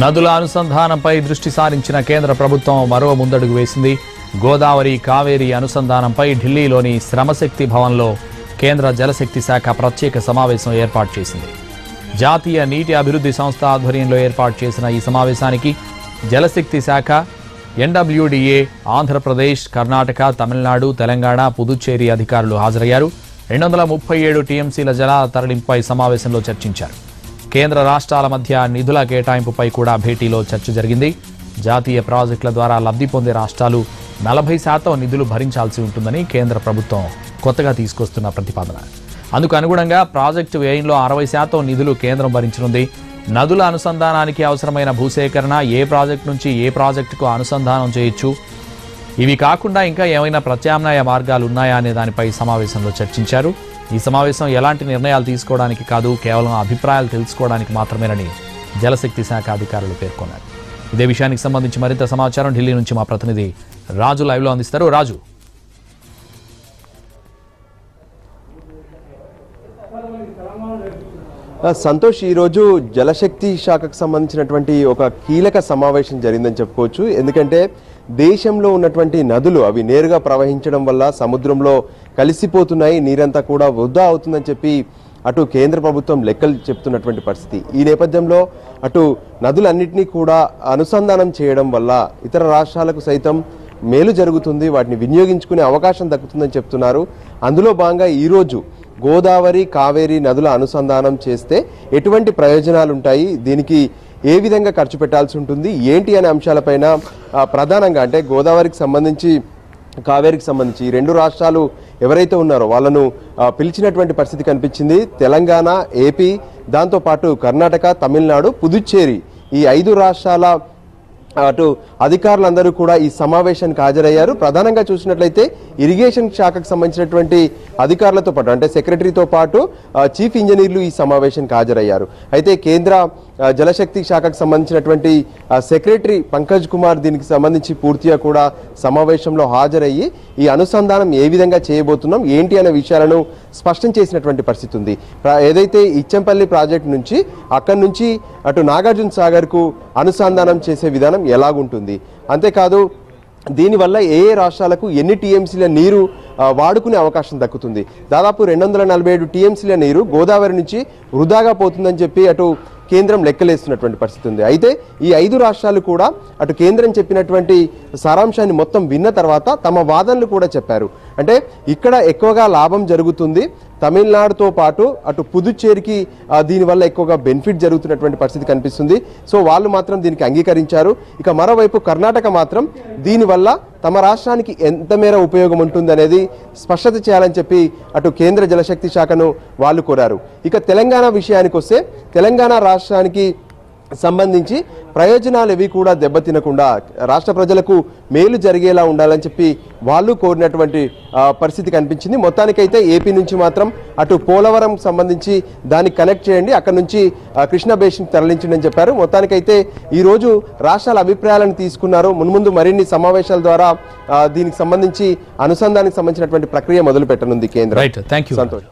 నదుల అనుసంధానంపై దృష్టి సారించిన కేంద్ర ప్రభుత్వం మరో ముందడుగు వేసింది. గోదావరి కావేరి అనుసంధానంపై ఢిల్లీలోని శ్రమశక్తి భవన్లో కేంద్ర జలశక్తి శాఖ ప్రత్యేక సమావేశం ఏర్పాటు చేసింది. జాతీయ నీటి అభివృద్ధి సంస్థ ఆధ్వర్యంలో ఏర్పాటు చేసిన ఈ సమావేశానికి జలశక్తి శాఖ ఎన్డబ్ల్యూడిఏ ఆంధ్రప్రదేశ్ కర్ణాటక తమిళనాడు తెలంగాణ పుదుచ్చేరి అధికారులు హాజరయ్యారు. రెండు వందల ముప్పై ఏడు టీఎంసీల జలాల తరలింపుపై సమావేశంలో చర్చించారు. కేంద్ర రాష్ట్రాల మధ్య నిధుల కేటాయింపుపై కూడా భేటీలో చర్చ జరిగింది. జాతీయ ప్రాజెక్టుల ద్వారా లబ్ధి పొందే రాష్ట్రాలు నలభై శాతం నిధులు భరించాల్సి ఉంటుందని కేంద్ర ప్రభుత్వం కొత్తగా తీసుకొస్తున్న ప్రతిపాదన. అందుకు అనుగుణంగా ప్రాజెక్టు వ్యయంలో అరవై శాతం నిధులు కేంద్రం భరించనుంది. నదుల అనుసంధానానికి అవసరమైన భూసేకరణ ఏ ప్రాజెక్టు నుంచి ఏ ప్రాజెక్టుకు అనుసంధానం చేయొచ్చు? ఇవి కాకుండా ఇంకా ఏమైనా ప్రత్యామ్నాయ మార్గాలు ఉన్నాయా అనే దానిపై సమావేశంలో చర్చించారు. ఈ సమావేశం ఎలాంటి నిర్ణయాలు తీసుకోవడానికి కాదు కేవలం అభిప్రాయాలు తెలుసుకోవడానికి మాత్రమేనని జలశక్తి శాఖ అధికారులు పేర్కొన్నారు. ఇదే విషయానికి సంబంధించి మరింత సమాచారం ఢిల్లీ నుంచి మా ప్రతినిధి రాజు లైవ్లో అందిస్తారు. రాజు. సంతోష్ ఈరోజు జలశక్తి శాఖకు సంబంధించినటువంటి ఒక కీలక సమావేశం జరిగిందని చెప్పుకోవచ్చు. ఎందుకంటే దేశంలో ఉన్నటువంటి నదులు అవి నేరుగా ప్రవహించడం వల్ల సముద్రంలో కలిసిపోతున్నాయి నీరంతా కూడా వృధా అవుతుందని చెప్పి అటు కేంద్ర ప్రభుత్వం లెక్కలు చెప్తున్నటువంటి పరిస్థితి. ఈ నేపథ్యంలో అటు నదులన్నింటినీ కూడా అనుసంధానం చేయడం వల్ల ఇతర రాష్ట్రాలకు సైతం మేలు జరుగుతుంది వాటిని వినియోగించుకునే అవకాశం దక్కుతుందని చెప్తున్నారు. అందులో భాగంగా ఈరోజు గోదావరి కావేరి నదుల అనుసంధానం చేస్తే ఎటువంటి ప్రయోజనాలు ఉంటాయి దీనికి ఏ విధంగా ఖర్చు పెట్టాల్సి ఉంటుంది ఏంటి అనే అంశాలపైన ప్రధానంగా అంటే గోదావరికి సంబంధించి కావేరికి సంబంధించి రెండు రాష్ట్రాలు ఎవరైతే ఉన్నారో వాళ్ళను పిలిచినటువంటి పరిస్థితి కనిపించింది. తెలంగాణ ఏపీ దాంతోపాటు కర్ణాటక తమిళనాడు పుదుచ్చేరి ఈ ఐదు రాష్ట్రాల అటు అధికారులందరూ కూడా ఈ సమావేశానికి హాజరయ్యారు. ప్రధానంగా చూసినట్లయితే ఇరిగేషన్ శాఖకు సంబంధించినటువంటి అధికారులతో పాటు అంటే సెక్రటరీతో పాటు చీఫ్ ఇంజనీర్లు ఈ సమావేశానికి హాజరయ్యారు. అయితే కేంద్ర జలశక్తి శాఖకు సంబంధించినటువంటి సెక్రటరీ పంకజ్ కుమార్ దీనికి సంబంధించి పూర్తిగా కూడా సమావేశంలో హాజరయ్యి ఈ అనుసంధానం ఏ విధంగా చేయబోతున్నాం ఏంటి అనే విషయాలను స్పష్టం చేసినటువంటి పరిస్థితి ఉంది. ఏదైతే ఇచ్చంపల్లి ప్రాజెక్ట్ నుంచి అక్కడి నుంచి అటు నాగార్జున సాగర్కు అనుసంధానం చేసే విధానం ఎలాగుంటుంది? అంతేకాదు దీనివల్ల ఏ ఏ రాష్ట్రాలకు ఎన్ని టీఎంసీల నీరు వాడుకునే అవకాశం దక్కుతుంది? దాదాపు రెండు వందల నలభై ఏడు టీఎంసీల నీరు గోదావరి నుంచి వృధాగా పోతుందని చెప్పి అటు కేంద్రం లెక్కలేస్తున్నటువంటి పరిస్థితి ఉంది. అయితే ఈ ఐదు రాష్ట్రాలు కూడా అటు కేంద్రం చెప్పినటువంటి సారాంశాన్ని మొత్తం విన్న తర్వాత తమ వాదనలు కూడా చెప్పారు. అంటే ఇక్కడ ఎక్కువగా లాభం జరుగుతుంది. తమిళనాడుతో పాటు అటు పుదుచ్చేరికి దీనివల్ల ఎక్కువగా బెనిఫిట్ జరుగుతున్నటువంటి పరిస్థితి కనిపిస్తుంది. సో వాళ్ళు మాత్రం దీనికి అంగీకరించారు. ఇక మరోవైపు కర్ణాటక మాత్రం దీనివల్ల తమ రాష్ట్రానికి ఎంత మేర ఉపయోగం ఉంటుంది అనేది స్పష్టత చేయాలని చెప్పి అటు కేంద్ర జలశక్తి శాఖను వాళ్ళు కోరారు. ఇక తెలంగాణ విషయానికి వస్తే తెలంగాణ రాష్ట్రానికి సంబంధించి ప్రయోజనాలు ఏవి కూడా దెబ్బతినకుండా రాష్ట్ర ప్రజలకు మేలు జరిగేలా ఉండాలని చెప్పి వాళ్ళు కోరినటువంటి పరిస్థితి కనిపించింది. మొత్తానికైతే ఏపీ నుంచి మాత్రం అటు పోలవరం సంబంధించి దాన్ని కనెక్ట్ చేయండి. అక్కడ నుంచి కృష్ణా బేసిన్ తరలించండి అని చెప్పారు. మొత్తానికైతే ఈ రోజు రాష్ట్రాల అభిప్రాయాలను తీసుకున్నారు. మున్ముందు మరిన్ని సమావేశాల ద్వారా దీనికి సంబంధించి అనుసంధానికి సంబంధించినటువంటి ప్రక్రియ మొదలు పెట్టనుంది కేంద్రం. Right thank you Santosh.